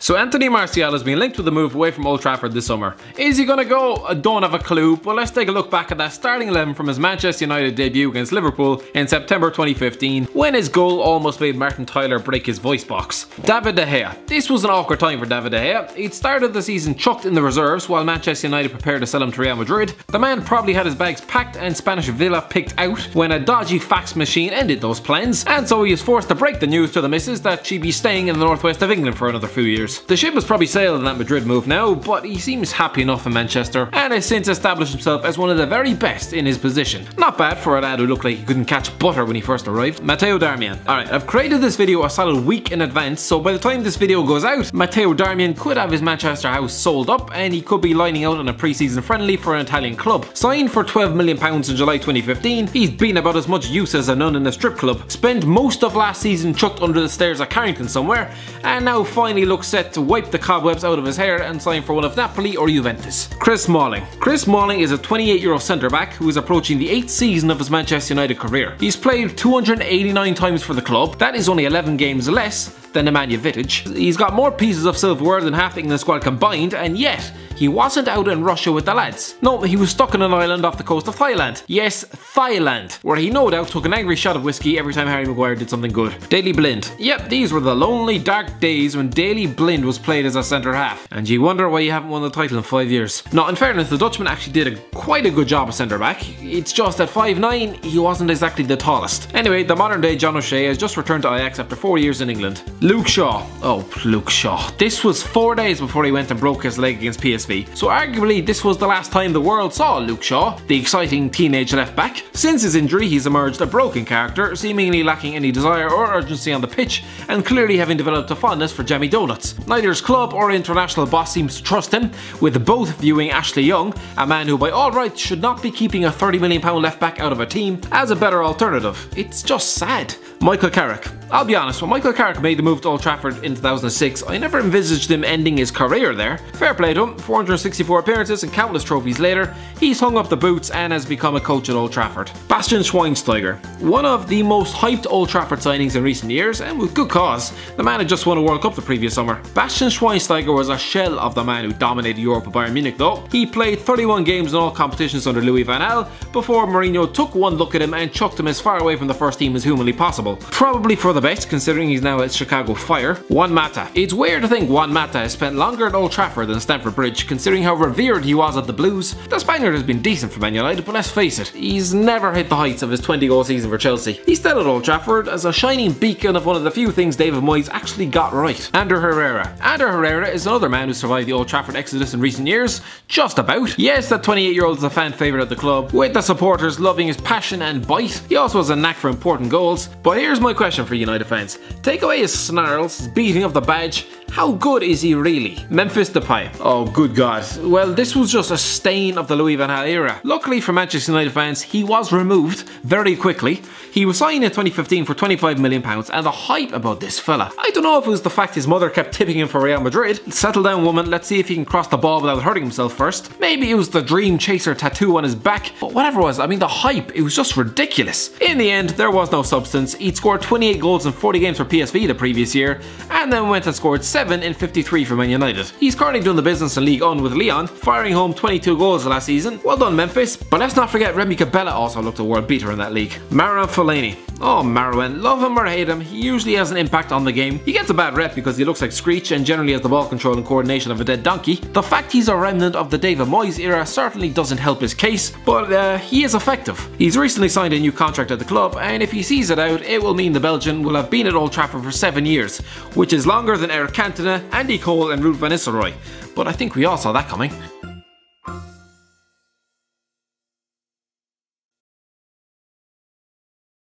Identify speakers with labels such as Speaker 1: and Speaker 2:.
Speaker 1: So Anthony Martial has been linked with a move away from Old Trafford this summer. Is he going to go? I don't have a clue, but let's take a look back at that starting 11 from his Manchester United debut against Liverpool in September 2015 when his goal almost made Martin Tyler break his voice box. David De Gea. This was an awkward time for David De Gea. He'd started the season chucked in the reserves while Manchester United prepared to sell him to Real Madrid. The man probably had his bags packed and Spanish Villa picked out when a dodgy fax machine ended those plans, and so he was forced to break the news to the missus that she'd be staying in the northwest of England for another few years years. The ship has probably sailed in that Madrid move now, but he seems happy enough in Manchester and has since established himself as one of the very best in his position. Not bad for a lad who looked like he couldn't catch butter when he first arrived. Matteo Darmian. Alright, I've created this video a solid week in advance, so by the time this video goes out, Matteo Darmian could have his Manchester house sold up and he could be lining out on a pre-season friendly for an Italian club. Signed for 12 million pounds in July 2015, he's been about as much use as a nun in a strip club. Spent most of last season chucked under the stairs at Carrington somewhere, and now finally looks set to wipe the cobwebs out of his hair and sign for one of Napoli or Juventus. Chris Smalling. Chris Smalling is a 28 year old centre back who is approaching the 8th season of his Manchester United career. He's played 289 times for the club, that is only 11 games less than Nemanja Vidic. He's got more pieces of silverware than half England squad combined, and yet he wasn't out in Russia with the lads. No, he was stuck on an island off the coast of Thailand. Yes, Thailand, where he no doubt took an angry shot of whiskey every time Harry Maguire did something good. Daley Blind. Yep, these were the lonely, dark days when Daley Blind was played as a centre half. And you wonder why you haven't won the title in five years. Now, in fairness, the Dutchman actually did a, quite a good job as centre back. It's just at 5'9, he wasn't exactly the tallest. Anyway, the modern day John O'Shea has just returned to Ajax after four years in England. Luke Shaw. Oh, Luke Shaw. This was four days before he went and broke his leg against PSV so arguably this was the last time the world saw Luke Shaw, the exciting teenage left back. Since his injury he's emerged a broken character, seemingly lacking any desire or urgency on the pitch and clearly having developed a fondness for jammy donuts. Neither his club or international boss seems to trust him, with both viewing Ashley Young, a man who by all rights should not be keeping a £30 million left back out of a team, as a better alternative. It's just sad. Michael Carrick. I'll be honest, when Michael Carrick made the move to Old Trafford in 2006, I never envisaged him ending his career there. Fair play to him, 464 appearances and countless trophies later, he's hung up the boots and has become a coach at Old Trafford. Bastian Schweinsteiger, one of the most hyped Old Trafford signings in recent years, and with good cause. The man had just won a World Cup the previous summer. Bastian Schweinsteiger was a shell of the man who dominated Europe at Bayern Munich though. He played 31 games in all competitions under Louis van Gaal before Mourinho took one look at him and chucked him as far away from the first team as humanly possible. Probably for the best considering he's now at Chicago Fire. Juan Mata. It's weird to think Juan Mata has spent longer at Old Trafford than Stamford Bridge considering how revered he was at the Blues. The Spaniard has been decent for Man United but let's face it, he's never hit the heights of his 20 goal season for Chelsea. He's still at Old Trafford as a shining beacon of one of the few things David Moyes actually got right. Ander Herrera. Ander Herrera is another man who survived the Old Trafford exodus in recent years. Just about. Yes, that 28 year old is a fan favourite at the club, with the supporters loving his passion and bite. He also has a knack for important goals. But here's my question for United fans. Take away his snarls, his beating of the badge, how good is he really? Memphis Depay. Oh, good God. Well, this was just a stain of the Louis van Gaal era. Luckily for Manchester United fans, he was removed very quickly. He was signed in 2015 for £25 million, and the hype about this fella. I don't know if it was the fact his mother kept tipping him for Real Madrid. Settle down, woman, let's see if he can cross the ball without hurting himself first. Maybe it was the Dream Chaser tattoo on his back, but whatever it was, I mean, the hype, it was just ridiculous. In the end, there was no substance. He'd scored 28 goals in 40 games for PSV the previous year, and then went and scored 7 in 53 for Man United. He's currently doing the business in Ligue 1 with Lyon, firing home 22 goals last season. Well done Memphis, but let's not forget Remy Cabella also looked a world beater in that league. Marouane Fellaini. Oh Marouane, love him or hate him, he usually has an impact on the game. He gets a bad rep because he looks like Screech and generally has the ball control and coordination of a dead donkey. The fact he's a remnant of the David Moyes era certainly doesn't help his case, but uh, he is effective. He's recently signed a new contract at the club and if he sees it out, it will mean the Belgian will have been at Old Trafford for 7 years, which is longer than Eric Cantona, Andy Cole and Ruud van Nistelrooy. But I think we all saw that coming.